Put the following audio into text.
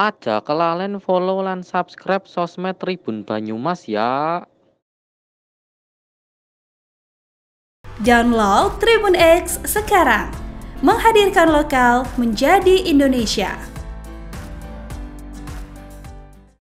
Aja kelalen follow lan subscribe sosmed Tribun Banyumas ya. Download Tribun X sekarang. Menghadirkan lokal menjadi Indonesia.